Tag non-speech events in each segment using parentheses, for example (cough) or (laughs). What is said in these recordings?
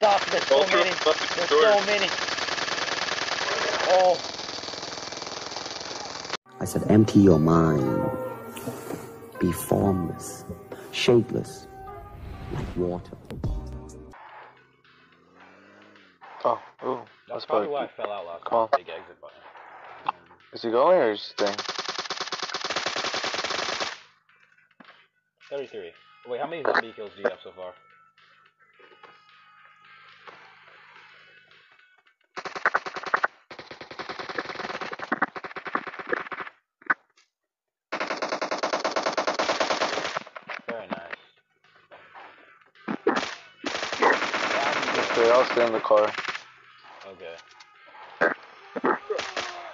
Stop, there's so Ultra many. There's short. so many. Oh, I said, empty your mind. Be formless, shapeless, like water. Oh, ooh. that's That's probably probably. why I fell out last Come on. time. Big exit button. Is he going or is he staying? 33. Wait, how many zombie kills do you have so far? Okay, stay in the car. Okay.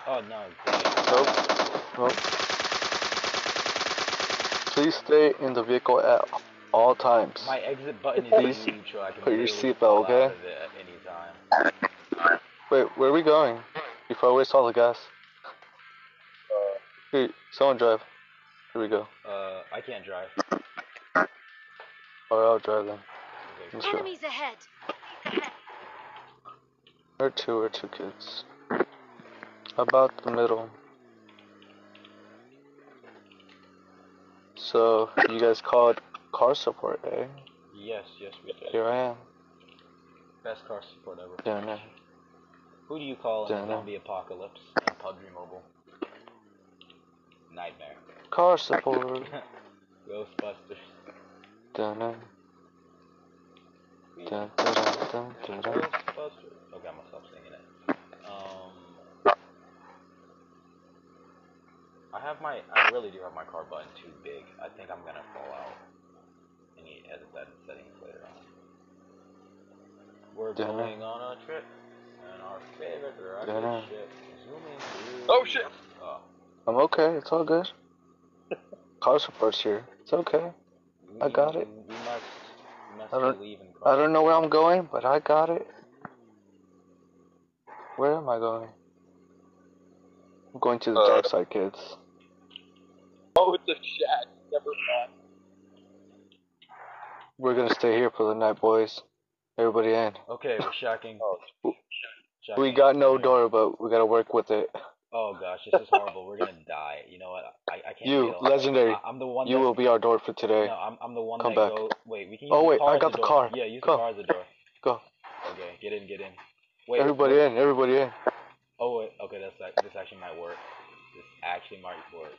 Oh no. Nope. Nope. Please stay in the vehicle at all times. My exit button is Please huge, so I can put your seatbelt, fall okay? out of it at any time. Wait, where are we going? Before I waste all the gas. Hey, someone drive. Here we go. Uh, I can't drive. Or I'll drive then. Okay, Let's go. Enemies ahead. Or two or two kids. About the middle. So, you guys called car support, eh? Yes, yes, we did. Here I am. Best car support ever. Down there. Who do you call in a zombie apocalypse and PUBG Mobile? Nightmare. Car support. (laughs) Ghostbusters. Dun dun dun dun dun dun dun. Ghostbusters. Okay, I'm gonna singing it. Um, I have my, I really do have my car button too big. I think I'm gonna fall out. I need to edit that in settings later on. We're Dunno. going on a trip, and our favorite Dunno. rocket ship zooming through. Oh, shit. Oh, I'm okay, it's all good. (laughs) Car support's here. It's okay. we, I got it. We must, we must I don't- be. I don't know where I'm going, but I got it. Where am I going? I'm going to the Uh, dark side, kids. Oh, it's a shack. Never mind. We're gonna stay here for the night, boys. Everybody in. Okay, we're shacking. Oh, shacking We got no door, but we gotta work with it. Oh gosh, this is horrible. We're gonna die. You know what? I, I can't. You, deal. legendary. I, am the one. You that, will be our door for today. No, I'm, I'm the one Come that back. go. Wait, we can. Use Oh, the wait, car I got the the car. Yeah, use Go. the car as the door. Go. Okay, get in, get in. Wait. Everybody wait. in, everybody in. Oh wait. Okay, that's like This actually might work. This actually might work.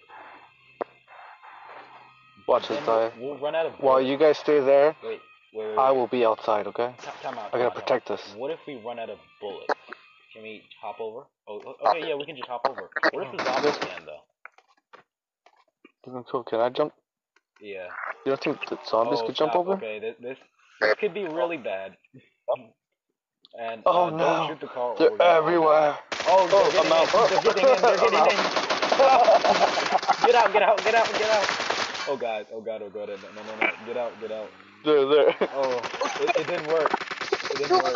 Watch this, us we'll, we'll run out of. While you guys stay there, Wait. Wait. wait, I will be outside, okay? Ti- Time out. I gotta out, protect out. us. What if we run out of bullets? Can we hop over? Oh, oh okay, yeah, we can just hop over. What if the zombies can though? Cool. Can I jump? Yeah. You don't think the zombies oh, could jump over? Okay, this, this this could be really bad. And Oh, uh, no. don't shoot the car. They're we're gonna all everywhere. Oh, Oh, they're I'm getting out. in. They're getting in. They're getting in. (laughs) get out! Get out! Get out! Get out! Oh god! Oh god! Oh god! No! No! No! no. Get out! Get out! They're there. Oh, it, it didn't work. It didn't work.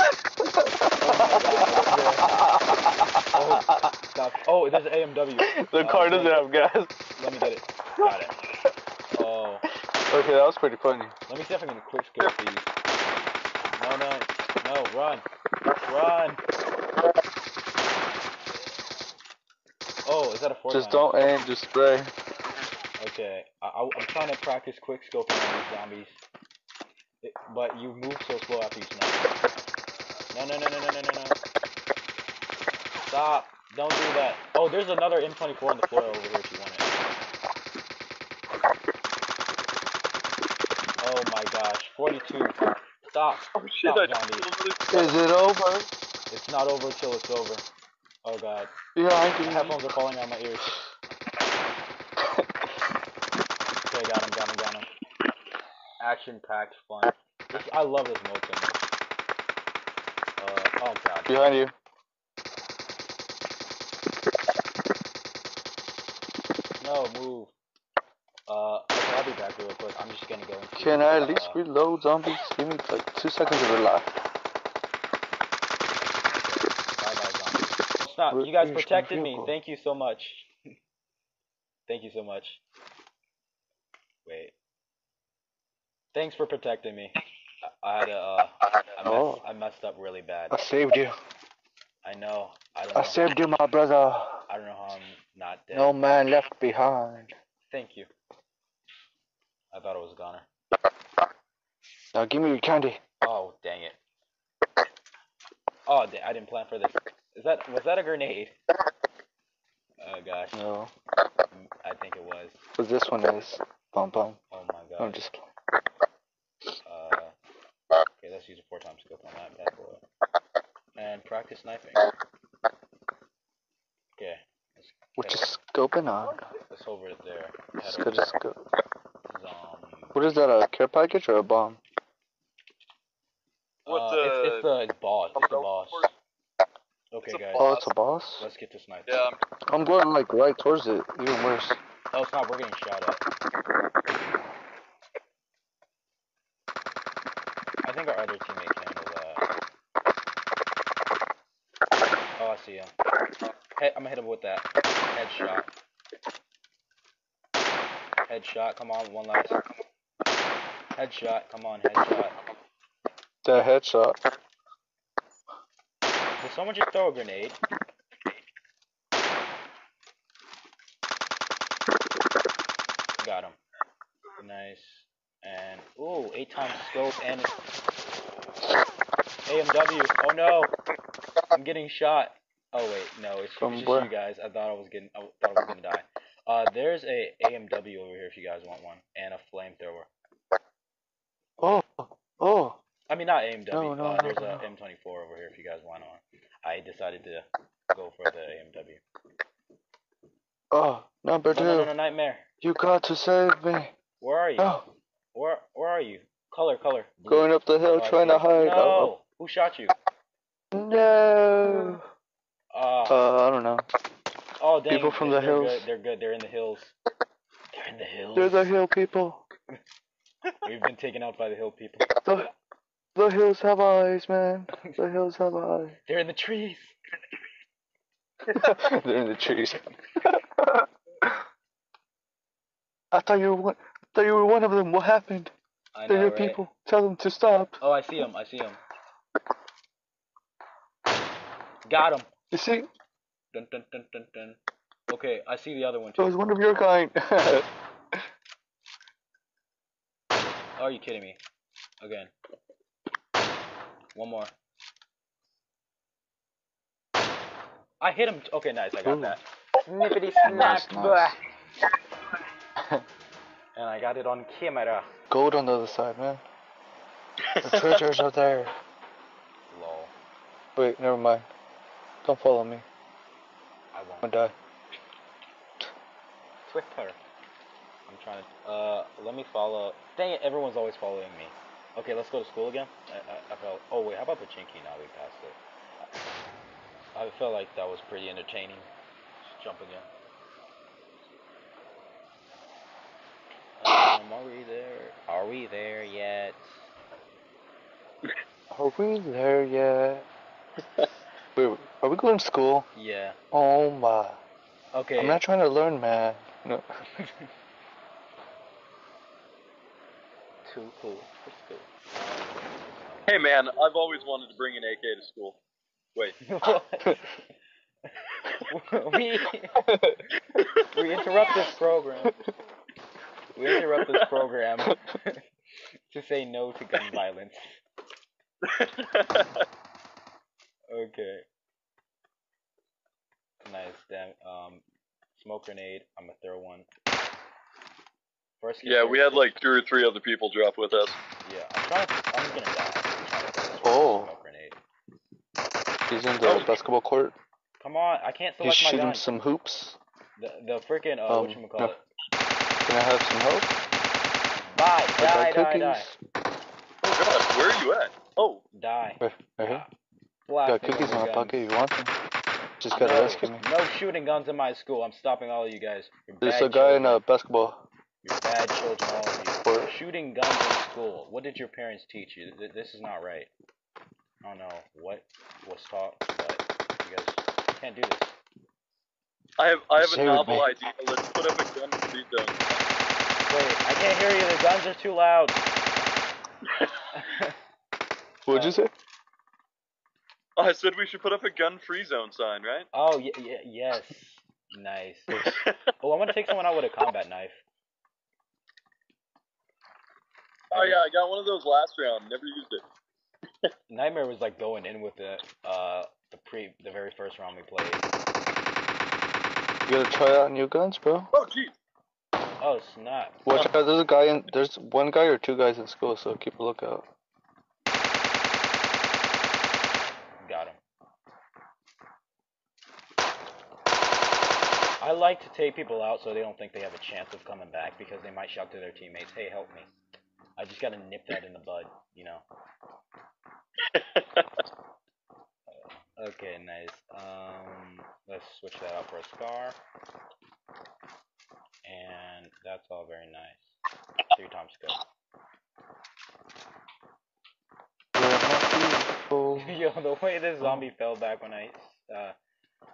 Oh, stop! Oh, there's an AMW. the Uh, car doesn't have gas. Let me get it. Got it. Oh, Okay, that was pretty funny. let me see if I can quick scope these. No, no, no! Run! Run! Oh, is that a Fortnite? Just don't aim, just spray. Okay, I, I, I'm trying to practice quick scoping on these zombies. It, but you move so slow after you snipe. No, no, no, no, no, no, no, no. Stop! Don't do that. Oh, there's another M24 on the floor over here if you want it. Oh my gosh, 42. Stop! Oh shit! Stop, I zombie. just Is it over? It's not over till it's over. Oh god. Yeah, My you. headphones are falling out of my ears. (sighs) Okay, got him, got him, got him. Action-packed fun. This, I love this mode so much. Uh, oh god. Behind you. No, move. I'll be back real quick. I'm just gonna go into, Can I at least uh, reload zombies? Give me like two seconds of life. Bye bye, zombies. Stop. You guys protected me. Thank you so much. Thank you so much. Wait. Thanks for protecting me. I, had to, uh, I messed, Oh. I messed up really bad. I saved you. I know. I I saved you, my brother. I don't know how I'm not dead. No man left behind. Thank you. I thought it was Gunner. Now give me your candy. Oh, dang it. Oh, I didn't plan for this. Is that was that a grenade? Oh gosh, No. I think it was. But this one is. Bum bum. Oh my god. I'm just Uh, okay, let's use a four times scope on that bad boy. And practice sniping. Okay, which is scoping on. let's over there. Let's go to scope. Zombie. What is that? A care package or a bomb? What Uh, the? it's, it's the boss. It's the boss. Okay, It's a guys. Oh, it's a boss. Let's get this knife. Yeah, I'm I'm going like right towards it. Even worse. Oh, it's not. We're getting shot at. I think our other teammate can handle that. Oh, I see him. Hey, I'm gonna hit him with that headshot. Headshot. Come on, one last. Headshot. Come on, headshot. That headshot. Did someone just throw a grenade? Got him. Nice. And ooh, eight times scope and AMW. Oh no, I'm getting shot. Oh wait, no, it's, From it's just where? you guys. I thought I was getting. I thought I was gonna die. Uh, there's a AMW over here if you guys want one, and a flamethrower. Oh, oh. I mean, not AMW. No, no, uh, no, there's no. a M24 over here if you guys want one. I decided to go for the AMW. Oh, number two. no, no, no, nightmare. You got to save me. Where are you? No. Where Where are you? Color, color. Blue. Going up the hill Oh, trying to hide. No. Who shot you? Oh, no. Uh, Uh, I don't know. oh, dang. people from they're, the they're hills. Good. They're good. They're in the hills. They're in the hills. They're the hill people. (laughs) We've been taken out by the hill people. The, the hills have eyes, man. The hills have eyes. (laughs) They're in the trees. (laughs) They're in the trees. (laughs) I thought you were one. I thought you were one of them. What happened? I They're know, your right? people. Tell them to stop. Oh, I see him. I see him. Got him. You see, Dun, dun, dun, dun, dun. Okay, I see the other one too. it was too. one of your kind. Are you kidding me? Again. One more. I hit him. t- Okay, nice. I got Ooh. that. Snippity Nice, snap. nice. and I got it on camera. Gold on the other side, man. The treasures are there. (laughs) Lol. Wait, never mind. Don't follow me. I I'm won't. gonna die. Twitter. I'm trying to. Uh, let me follow. Dang it! Everyone's always following me. Okay, let's go to school again. I, I, I felt. Oh wait, how about Pochinki? Now we passed it. I felt like that was pretty entertaining. Just jump again. Um, are we there? Are we there yet? Are we there yet? (laughs) Wait, are we going to school? Yeah. Oh my. Okay. I'm not trying to learn, man. No. (laughs) Too cool for school. Hey man, I've always wanted to bring an AK to school. Wait, (laughs) we we interrupt this program. We interrupt this program (laughs) to say no to gun violence. Okay. Nice. Damn. Um, smoke grenade. I'm gonna throw one. First. yeah, we had like two or three other people drop with us. Yeah. I'm. To, I'm gonna die. I'm to Oh. He's in the basketball court. Come on! I can't He's select my shooting gun. some hoops. The the freaking uh, Um, what you call no. it? Can I have some help? Die! I Die! Die! cookies. Die! Oh god, where are you at? Oh, Die! Right, right here. Got cookies in my guns. pocket if you want them. Just gotta no, rescue me. No shooting guns in my school. I'm stopping all of you guys. You're There's a guy in a basketball. You're bad children, all of you. Court. Shooting guns in school. What did your parents teach you? This is not right. I don't know what was taught, but you guys can't do this. I have I have a Share with novel me. idea. Let's put up a gun and speed dunk. Wait, I can't hear you. The guns are too loud. (laughs) What'd you uh, say? Oh, I said we should put up a gun-free zone sign, right? Oh, yeah, yeah, yes. Nice. (laughs) Oh, I'm gonna take someone out with a combat knife. Oh yeah, I got one of those last round. Never used it. Nightmare was like going in with the uh the pre the very first round we played. You gotta try out new guns, bro. Oh jeez. Oh snap! Watch out, there's a guy in, there's one guy or two guys in school, so keep a lookout. Got him. I like to take people out so they don't think they have a chance of coming back because they might shout to their teammates, "Hey, help me!" I just gotta nip that in the bud, you know. (laughs) Okay, nice. Um, let's switch that out for a scar. And that's all very nice. Three times good. Where my people? Yo, the way this zombie fell back when I uh,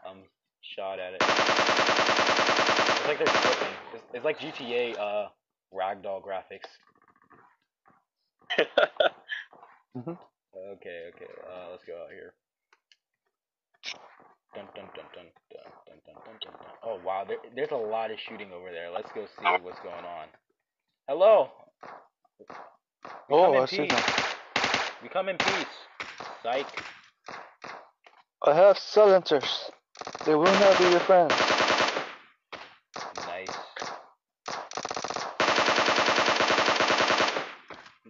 um shot at it. It's like they're flipping. It's, it's like GTA uh ragdoll graphics mm-hmm. Okay, okay. Uh, let's go out here. Dun, dun, dun, oh wow, there, there's a lot of shooting over there. Let's go see what's going on. Hello. We oh, I see We come in peace. Psych. I have silencers. They will not be your friends.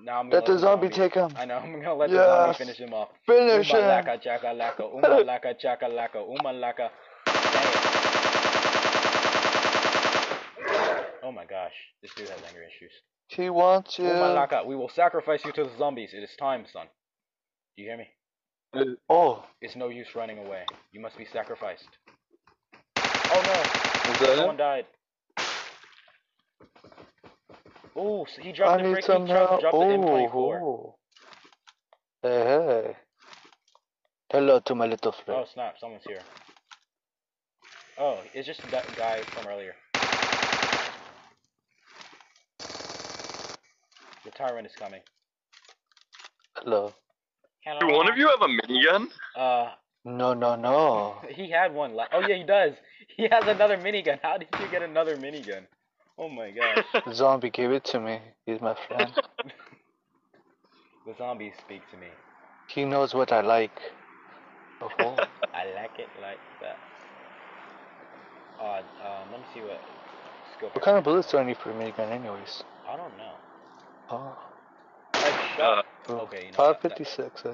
Now I'm gonna Let the let zombie take him. I know. I'm gonna let the zombie finish him off. Finish Uma him. laka chaka laka. Uma (laughs) laka chaka laka. Uma laka. Oh my gosh, this dude has anger issues. He wants you. Uma laka. We will sacrifice you to the zombies. It is time, son. Do you hear me? Uh, oh, It's no use running away. You must be sacrificed. Oh no! is that Someone it? died. Oh, so he I dropped the need freaking some dropped, help. dropped the Oh, M24. oh. Hey, hey. Hello to my little friend. Oh snap! Someone's here. Oh, it's just that guy from earlier. The tyrant is coming. Hello. Do one of you have a minigun? Uh, No, no, no. (laughs) he had one. La- oh yeah, he does. He has another minigun. How did you get another minigun? Oh my gosh. The zombie gave it to me. He's my friend. (laughs) the zombies speak to me. he knows what I like. Oh, (laughs) I like it like that. Uh, um, let me see what scope. what kind of bullets do I need for a minigun, anyways? I don't know. Oh, Headshot. Uh, Okay, you know what, that- 556, eh?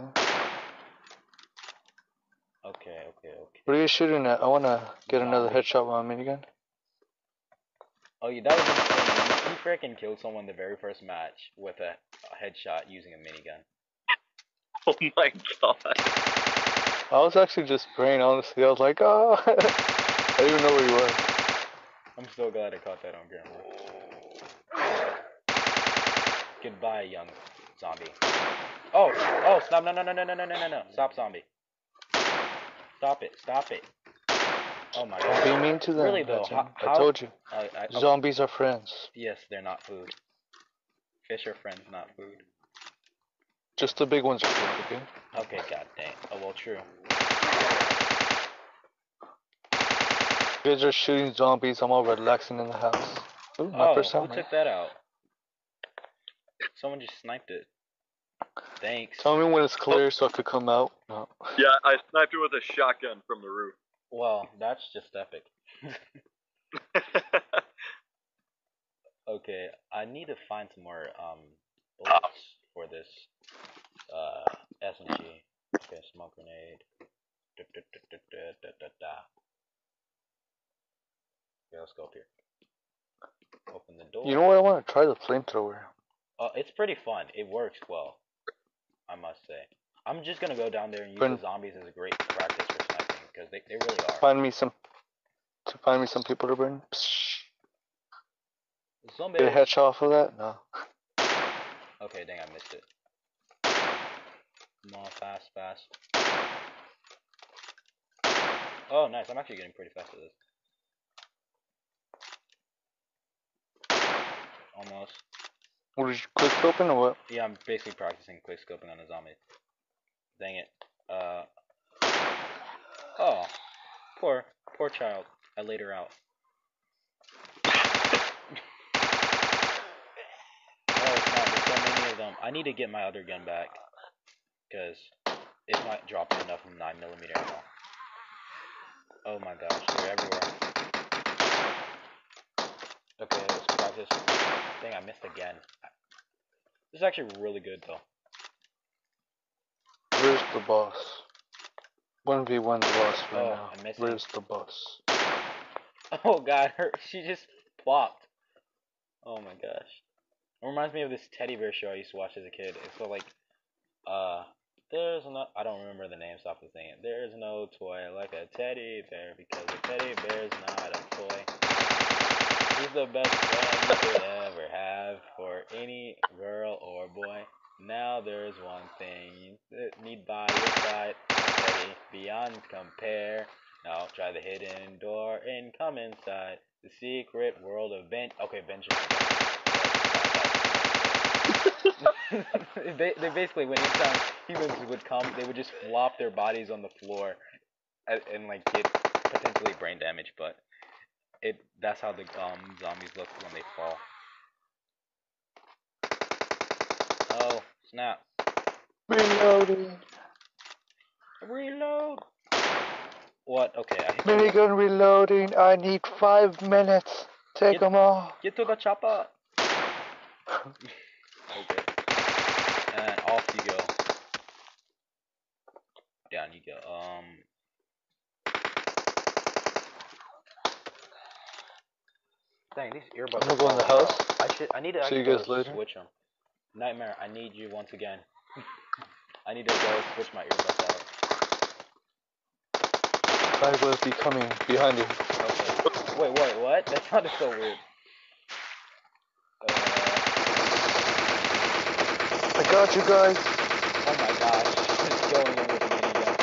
Okay, okay, okay. What are you shooting at? I wanna get another Zombie. headshot with my minigun. Oh, yeah, that was insane. He, he freaking killed someone the very first match with a, a headshot using a minigun. (laughs) Oh my god. I was actually just praying, honestly. I was like, oh. (laughs) I didn't even know where he was. I'm so glad I caught that on camera. Goodbye, young zombie. Oh, oh, stop! No, no, no, no, no, no, no, no, no! Stop, zombie! Stop it! Stop it! Oh my Don't be god! mean to them. Really, though, Hudson. how- I told you. I, I, I- Zombies are friends. yes, they're not food. Fish are friends, not food. Just the big ones are friends, okay? Okay, god dang. Oh well, true. You guys are shooting zombies. I'm all relaxing in the house. Ooh, my oh, first who took that out? Someone just sniped it. Thanks. Tell me when it's oh. clear so I could come out. No. Yeah, I sniped it with a shotgun from the roof. Well, that's just epic. (laughs) Okay, I need to find some more um bullets for this uh SMG. Okay, smoke grenade. Da, da, da, da, da, da, da, da. Okay, let's go up here. Open the door. You know what? I want to try the flamethrower. Uh, it's pretty fun. It works well, I must say. I'm just gonna go down there and use When- the zombies as a great practice for sniping because they, they really are. Find me some. To find me some people to burn. Psh. Zombie. Get a headshot off of that? No. Okay, dang, I missed it. Come on, fast, fast. Oh, nice. I'm actually getting pretty fast at this. Almost. What did you quick open or what? Yeah, I'm basically practicing quick scoping on the zombie. Dang it. Uh, Oh, poor, poor child. I laid her out. Oh! There's so many of them. I need to get my other gun back, cause it's not dropping enough nine millimeter ammo. Oh my gosh, they're everywhere. Okay, let's practice. Dang, I missed again. This is actually really good though. Where's the boss? 1v1 the boss right Oh, now. Where's the boss? (laughs) Oh god, her she just plopped. Oh my gosh. It reminds me of this teddy bear show I used to watch as a kid. It's so like uh there's no I don't remember the name, stop the thing. There's no toy like a teddy bear because a teddy bear's not a toy. He's the best friend you could (laughs) ever have for any girl or boy. Now there's one thing you need by your side, beyond compare. Now try the hidden door and come inside the secret world of Ben. Okay, Benjamin. they, they basically, when anytime humans would come, they would just flop their bodies on the floor and, and like get potentially brain damage. But it that's how the um zombies look when they fall. Oh snap! Reloading. Reload. What? Okay, I Minigun reloading. I need five minutes. Take Get- them all. Get to the chopper. (laughs) okay. And off you go. Down you go. Um. Dang, these earbuds. I'm gonna go in the house. out. I should. I need to. See you guys later. Switch them. Nightmare. I need you once again. (laughs) I need to go switch my earbuds out. I will be coming behind you. Okay. Wait, wait, what? That sounded so weird. Uh, I got you guys. oh my gosh. Just going in with a minigun.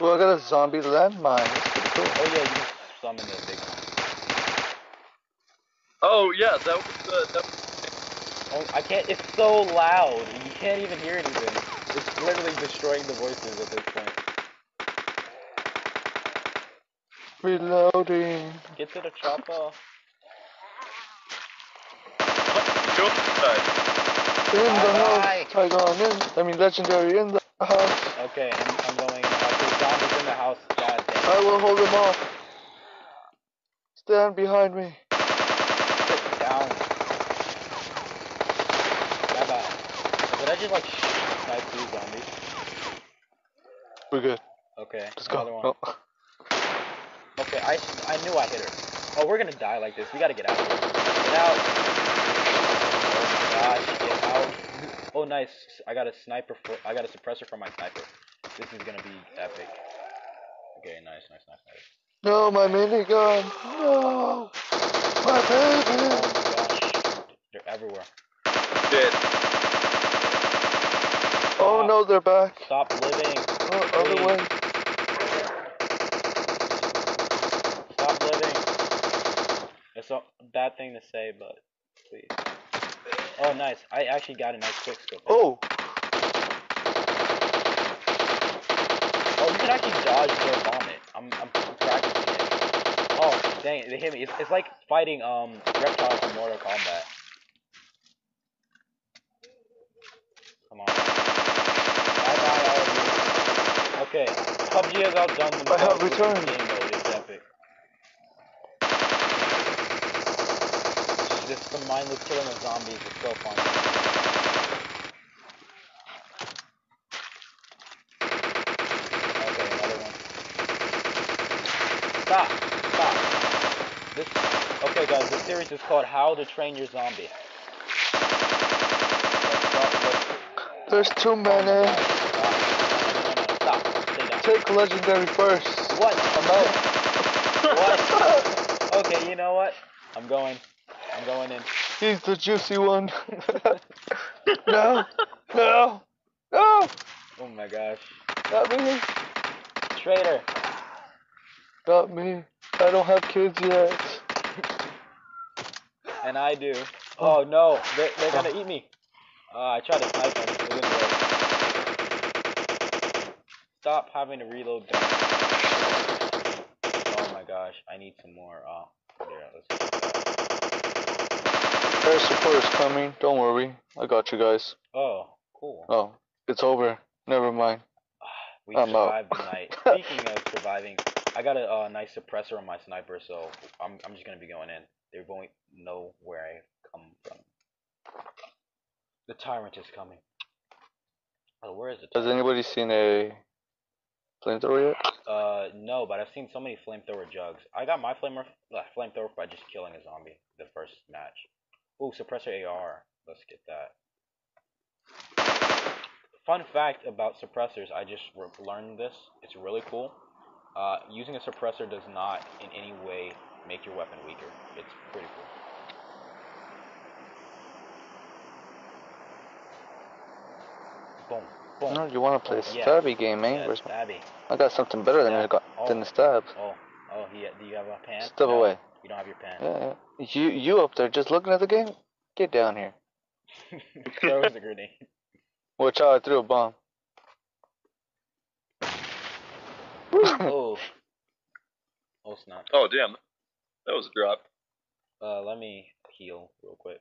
Well, I got a zombie landmine. That's pretty cool. Oh yeah, you can summon the big one. Oh yeah, that was the that was Oh, I can't. It's so loud. You can't even hear anything. It's literally destroying the voices at this point. Reloading. Get to the chopper. In the Bye-bye. house. I gone in. I mean, legendary in the house. Okay, I'm, I'm going house. There's zombies in the house. God damn. I will hold them off. Stand behind me. Sit down. Bye bye. Did I just like snipe two zombies? We're good. Okay, Let's go. one. Oh. Okay, I, I knew I hit her. Oh, we're gonna die like this. We gotta get out of here. Get out. Oh my gosh, get out. Oh, nice. I got a sniper for, I got a suppressor for my sniper. This is gonna be epic. Okay, nice, nice, nice, nice. No, my minigun. No. My Oh baby. my gosh. They're everywhere. Dead. Oh no, they're back. Stop living. Oh, other way. It's a bad thing to say, but please. Oh, nice. I actually got a nice quick scope. Oh, Oh, you can actually dodge their vomit. I'm, I'm practicing it. Oh, dang it, they hit me. It's, it's like fighting um reptiles in Mortal Kombat. Come on. Bye bye, all of you. Okay, PUBG has outdone themselves have with this returned. game mode. It's epic. Just the mindless killing of zombies is so fun. Okay, another one. Stop! Stop! This okay guys, this series is called How to Train Your Zombie. Let's start with there's too many. Stop. Stop. Stay down. Take legendary first. What? No. What? (laughs) Okay, you know what? I'm going. I'm going in. He's the juicy one. (laughs) no, no, no, Oh my gosh. not me, Traitor. not me. I don't have kids yet. And I do. Oh no, they're, they're gonna eat me. Uh, I tried to snipe them. It didn't work. stop having to reload them. Oh my gosh, I need some more. Uh, there, let's. Air support is coming. Don't worry. I got you guys. Oh, cool. Oh, it's over. Never mind. (sighs) We I'm out. survived the night. (laughs) Speaking of surviving, I got a uh, nice suppressor on my sniper, so I'm I'm just gonna be going in. They won't know where I come from. The tyrant is coming. Oh, where is the Has anybody seen a flamethrower yet? Uh, no, but I've seen so many flamethrower jugs. I got my flamer, uh, flamethrower by just killing a zombie the first match. Ooh, suppressor AR. Let's get that. Fun fact about suppressors, I just learned this. It's really cool. Uh, using a suppressor does not in any way make your weapon weaker. It's pretty cool. Boom, boom. No, you want to play a Oh, yeah. stabby game, man? Yeah, Where's my... stabby. I got something better than, Stab. I got, Oh. than the stab. Oh, oh, yeah. do you have a pan? Step No, away. You don't have your pan. Yeah, yeah. You, you up there just looking at the game? Get down here. (laughs) Throws a grenade. Watch out, I threw a bomb. (laughs) oh. Oh snap. Oh damn, that was a drop. Uh, let me heal real quick.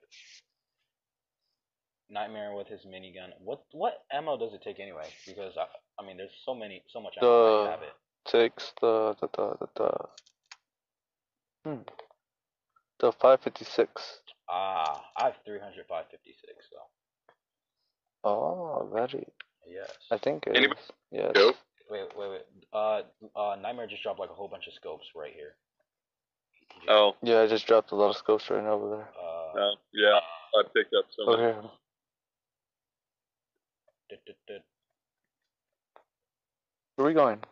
Nightmare with his minigun. What what ammo does it take anyway? Because I, I mean, there's so many, so much ammo. I The- have it. Takes the, the, the, the, the, hmm. The 556. Ah, I have 300, 556. So Oh, very. yes. I think it is. Anybody- Yes. Nope. Wait, wait, wait. Uh, uh, Nightmare just dropped like a whole bunch of scopes right here. Oh, Yeah, I just dropped a lot of scopes right over there. Uh, no, yeah, I picked up some. Over here. duh, duh, duh. Where are we going?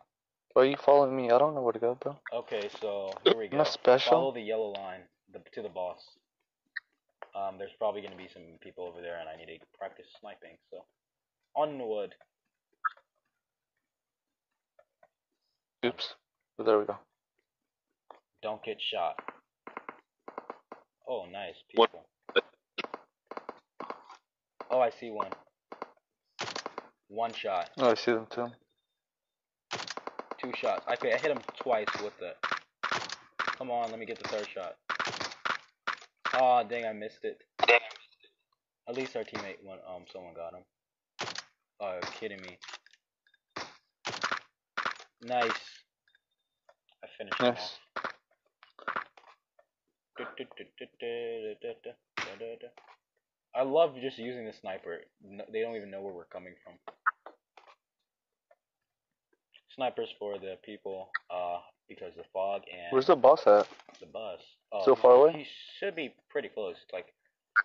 Why are you following me? I don't know where to go, bro. Okay, so here we I'm go. not special. Follow the yellow line the, to the boss. Um, there's probably going to be some people over there, and I need to practice sniping. So, onward. Oops. But there we go. Don't get shot. Oh, nice people. Oh, I see one. One shot, Oh, I see them too. two shots. Okay, I hit him twice with it. Come on, let me get the third shot. Aw, dang, I missed it. At least our teammate, one, um, someone got him. Oh, you're kidding me. Nice. I finished him Nice. I love just using the sniper. No, they don't even know where we're coming from. Snipers for the people, uh, because the fog and Where's the boss at? the bus. Oh, So far away? He should be pretty close. Like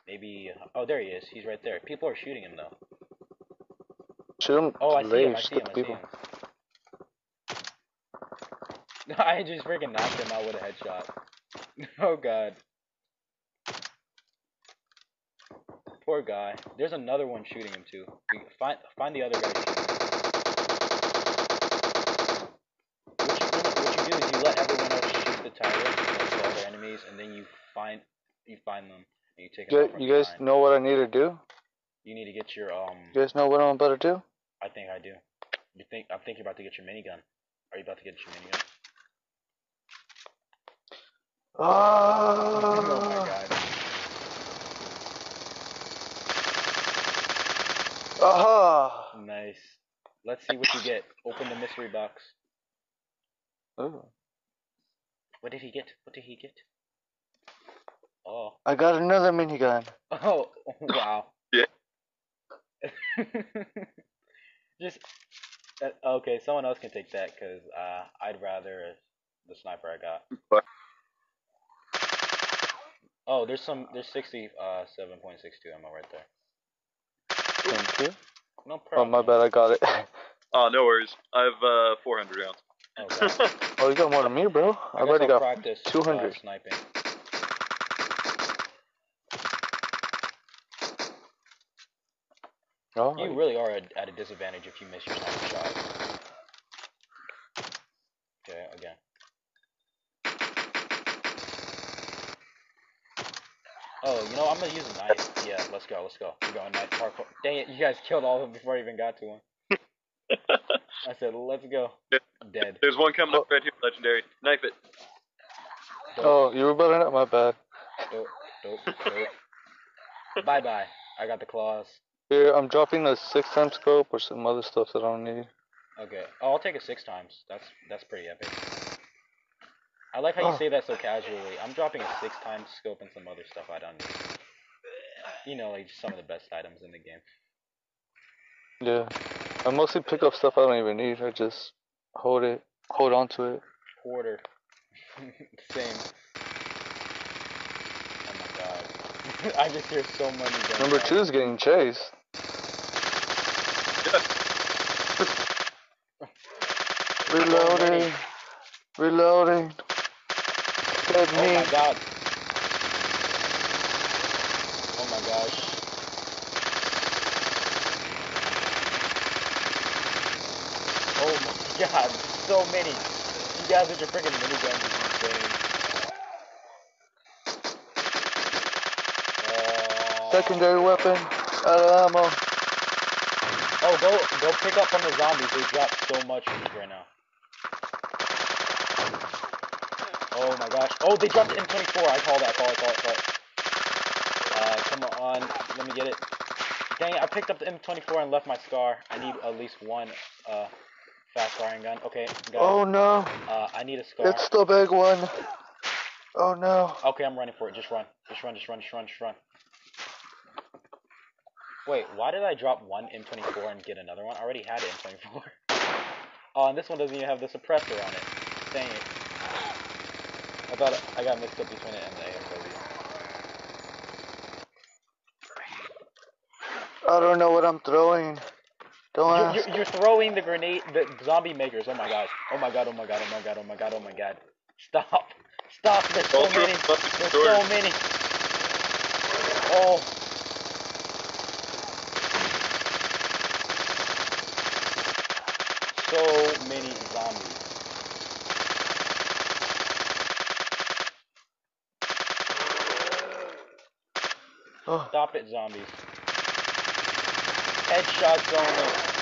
maybe. Oh, there he is. He's right there. People are shooting him though. Shoot him. Oh, I see him. I see him. I see him. (laughs) I just freaking knocked him out with a headshot. (laughs) oh god. Poor guy. There's another one shooting him too. Find find the other guy shooting him. What you, what you do is you let everyone else shoot the tyrant, like the other enemies, and then you find you find them and you take them You, you guys know what I need to do? You need to get your um. You guys know what I'm about to do? I think I do. You think I'm thinking about to get your minigun. Are you about to get your minigun? Ah! oh my god. Aha! Nice. Let's see what you get. Open the mystery box. Ooh. What did he get? What did he get? Oh. I got another minigun. Oh, wow. (laughs) Yeah. (laughs) Just uh, okay. Someone else can take that because uh, I'd rather the sniper I got. Fuck. Oh, there's some. There's 67.62 ammo right there. Thank you. No problem. Oh, my bad, I got it. (laughs) Oh, no worries. I have uh, 400 rounds. Oh, oh, you got more than me, bro. I I guess already I'll got practice, uh, 200. sniping. Oh, You really are at, at a disadvantage if you miss your sniper shot. Okay, again. Oh, you know, I'm gonna use a knife. Yeah, let's go, let's go. We're going knife parkour. Dang it, you guys killed all of them before I even got to one. (laughs) I said, let's go. Yeah. Dead. There's one coming up oh. right here, legendary. Knife it. Oh, you were building up. My bad. Dope, dope, dope. bye bye. I got the claws. Here, I'm dropping a six time scope or some other stuff that I don't need. Okay. Oh, I'll take it six times. That's that's pretty epic. I like how you Oh. say that so casually. I'm dropping a six times scope and some other stuff I don't need. You know, like some of the best items in the game. Yeah. I mostly pick up stuff I don't even need. I just hold it, hold on to it. Quarter. (laughs) Same. Oh my god. (laughs) I just hear so many. Number two is getting chased. Reloading. Reloading. Dead Oh my god. Oh my gosh. Oh my (laughs) god, so many. You guys with your freaking miniguns is insane. Uh, Secondary weapon. Out of ammo. Oh, go go pick up from the zombies. They drop so much right now. Oh my gosh. Oh, they dropped the M24. I call that. Call it. Call it. Call it. Uh, come on. Let me get it. Dang it! I picked up the M24 and left my scar. I need at least one uh fast firing gun. Okay, got Oh it. no. Uh, I need a scar. It's the big one. Oh no. Okay, I'm running for it. Just run. Just run. Just run. Just run. Just run. Wait, why did I drop one M24 and get another one? I already had an (laughs) M24. Oh, and this one doesn't even have the suppressor on it. Dang it. I thought I got mixed up between it and the AFW. I don't know what I'm throwing. Don't You're, ask. you're, you're throwing the grenade, the zombie makers. Oh my god. Oh my god. Oh my god. Oh my god. Oh my god. Oh my god. Stop. Stop. There's so Ultra many. There's sword. so many. Oh. So many zombies. Oh, Stop it, zombies. Headshots only.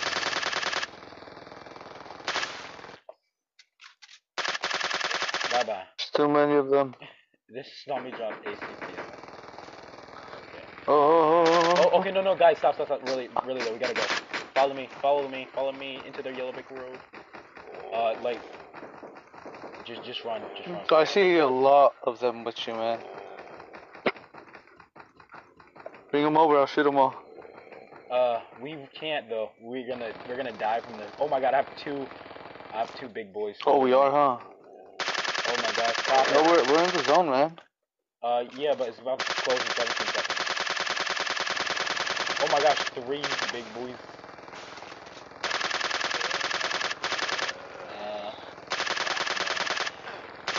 Bye bye. there's too many of them. (laughs) This zombie dropped ACP. Okay. Oh, oh, oh, oh, Oh, okay, no, no, guys, stop, stop, stop. Really, really, though, we gotta go. Follow me, follow me, follow me into the yellow brick road. Uh, like, just, just run, just run. I see a lot of them with you, man. Bring them over, I'll shoot them all. Uh, we can't though. We're gonna, we're gonna die from this. Oh my god, I have two, I have two big boys. Oh, we are, huh? Oh my god, stop No, it. we're, we're in the zone, man. Uh, yeah, but it's about to close in 17 seconds. Oh my gosh, three big boys.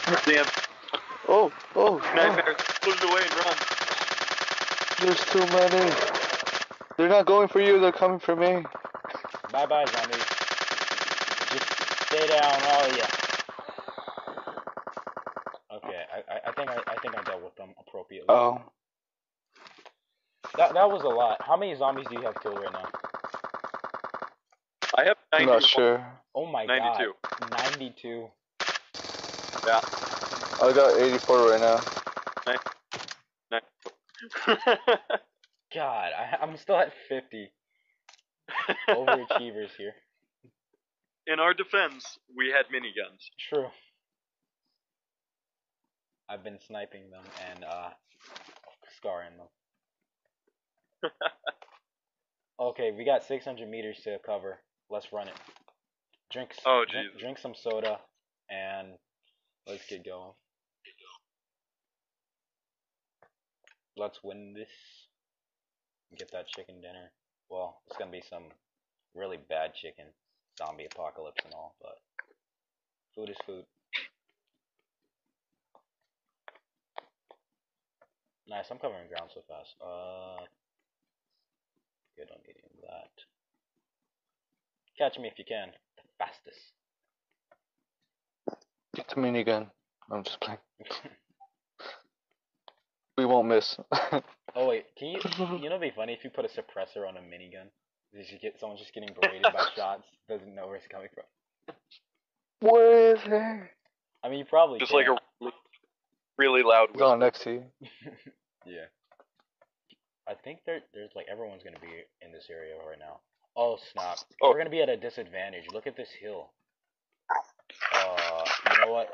Uh, Damn. Oh, oh, Knife oh, it. Put it away and run. There's too many. They're not going for you, they're coming for me. bye bye, zombies. Just stay down, all of ya. Okay, I, I, I think I, I think I dealt with them appropriately. Oh, That, that was a lot. How many zombies do you have killed right now? I have I'm 90. not sure. Oh my 92. god. 92. Yeah. I got 84 right now. (laughs) God, I, I'm still at 50. Overachievers here. In our defense, we had miniguns. True. I've been sniping them and uh scarring them. (laughs) okay, we got 600 meters to cover. Let's run it. Drink. Oh, drink, drink some soda and let's get going. Let's win this. Get that chicken dinner. Well, it's gonna be some really bad chicken, zombie apocalypse and all, but food is food. Nice, I'm covering ground so fast. Uh, good, don't need any of that. Catch me if you can. The fastest. Get the minigun. I'm just playing. (laughs) We won't miss. Oh wait, can you? (laughs) You know, it'd be funny if you put a suppressor on a minigun. Did you get someone just getting berated by (laughs) shots? Doesn't know where it's coming from. Where is he? I mean, you probably Just can. like a really loud He's on next to you. (laughs) Yeah. I think there, there's like everyone's gonna be in this area right now. Oh snap! Oh. We're gonna be at a disadvantage. Look at this hill. Uh, you know what?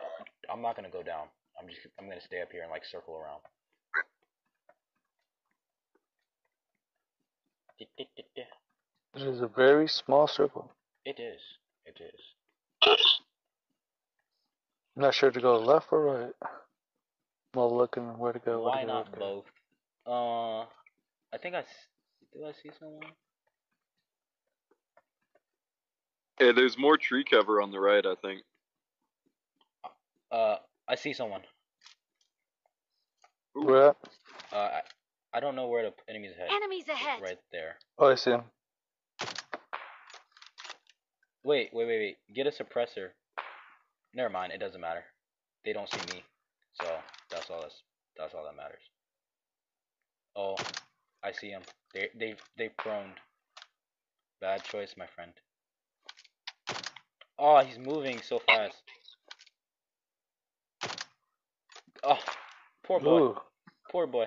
I'm not gonna go down. I'm just I'm gonna stay up here and like circle around. It is a very small circle. It is. It is. I'm not sure to go left or right. While looking where to go. where Why to go, not where both? Uh, I think I s- did. I see someone. Hey, there's more tree cover on the right, I think. Uh, I see someone. Where? Uh, I, I don't know where the enemy's head. Enemies ahead. Right there. Oh, I see him. Wait, wait, wait, wait. Get a suppressor. Never mind. It doesn't matter. They don't see me, so that's all. That's that's all that matters. Oh, I see him. They they they proned. Bad choice, my friend. Oh, he's moving so fast. Oh, poor boy. Ooh. Poor boy.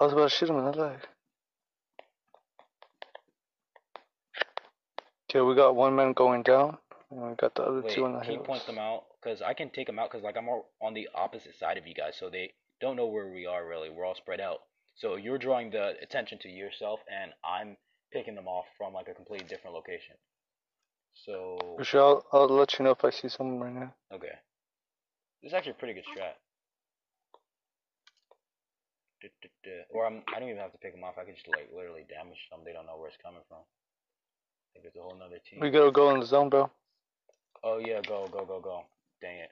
I was about to shoot him in the leg. Okay, we got one man going down, and we got the other Wait, two on the can you hills. point them out? Cause I can take them out. Cause like I'm on the opposite side of you guys, so they don't know where we are really. We're all spread out. So you're drawing the attention to yourself, and I'm picking them off from like a completely different location. So sure, I'll, I'll let you know if I see someone right now. okay, this is actually a pretty good strat. Or I'm, I don't even have to pick them off. I could just like literally damage them. They don't know where it's coming from. I think it's a whole nother team. We gotta go in the zone, bro. Oh yeah, go, go, go, go. Dang it.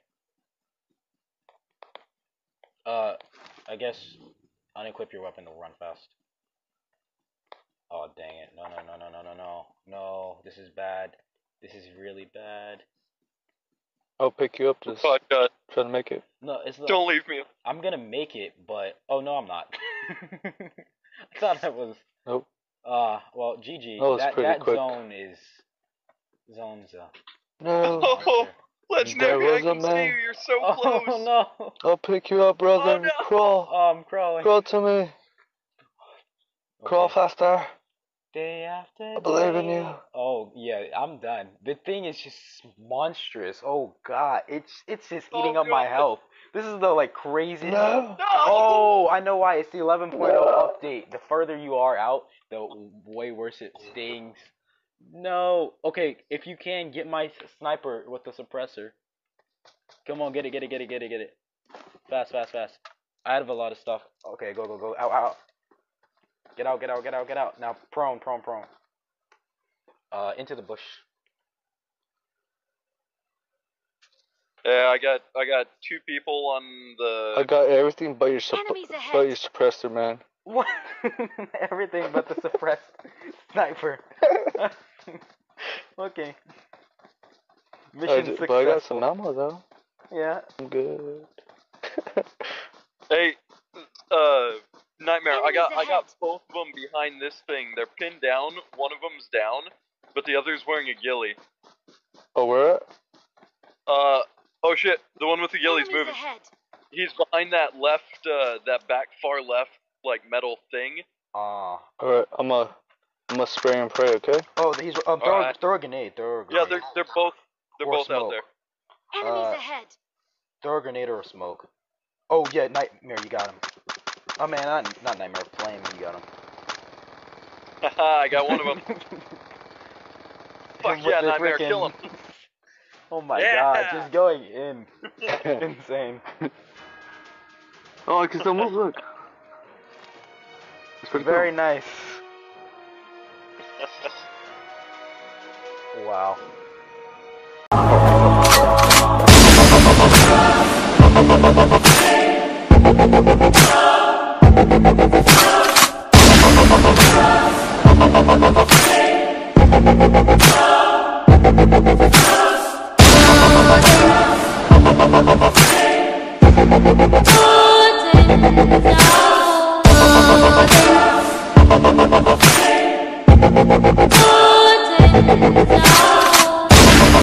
Uh, I guess unequip your weapon to run fast. Oh dang it! No, no, no, no, no, no, no, no. This is bad. This is really bad. I'll pick you up. Just But uh, try to make it. No, it's not. don't leave me. I'm gonna make it, but oh no, I'm not. (laughs) I thought that was. Nope. Uh, well, GG. That was that pretty that quick. zone is zones. Uh, No, Oh, (laughs) legendary! There I was a can see you. You're so oh close. (laughs) no! I'll pick you up, brother. Oh, no. Crawl, Oh, I'm crawling. crawl to me. Crawl faster. Day after I believe in you. Oh yeah, I'm done. The thing is just monstrous. Oh god, it's it's just Oh, eating up my health. This is the like crazy. No. Oh, I know why. It's the 11.0 No. update. The further you are out, the way worse it stings. No. Okay, if you can get my sniper with the suppressor. Come on, get it, get it, get it, get it, get it. Fast, fast, fast. I have a lot of stuff. Okay, go, go, go. Out, out. Get out, get out, get out, get out. Now, prone, prone, prone. Uh, into the bush. Yeah, I got I got two people on the. I got everything but your supp- Enemies ahead. but your suppressor, man. What? (laughs) Everything but the suppressed (laughs) sniper. (laughs) okay. I Mission d- successful. but I got some ammo though. Yeah. I'm good. Hey, uh, nightmare! I got I got both of them behind this thing. They're pinned down. One of them's down, but the other's wearing a ghillie. oh, where? Uh, oh shit! The one with the ghillie's Enemies moving. ahead. He's behind that left, uh, that back far left, like metal thing. Ah. Alright, I'm a, I'm a spray and pray, okay? Oh, he's um, throw, Alright. throw a grenade. Throw a grenade. Yeah, they're they're both they're Or both out there. Enemies Uh, ahead. Throw a grenade or a smoke. Oh yeah, nightmare, you got him. Oh man, not not nightmare, flame, you got him. Haha, (laughs) I got one of them. (laughs) Fuck With yeah, the nightmare, kill him. (laughs) Oh my Yeah. god, just going in. Insane. oh, I can still move, look. It's pretty Very cool. nice. Wow. Oh!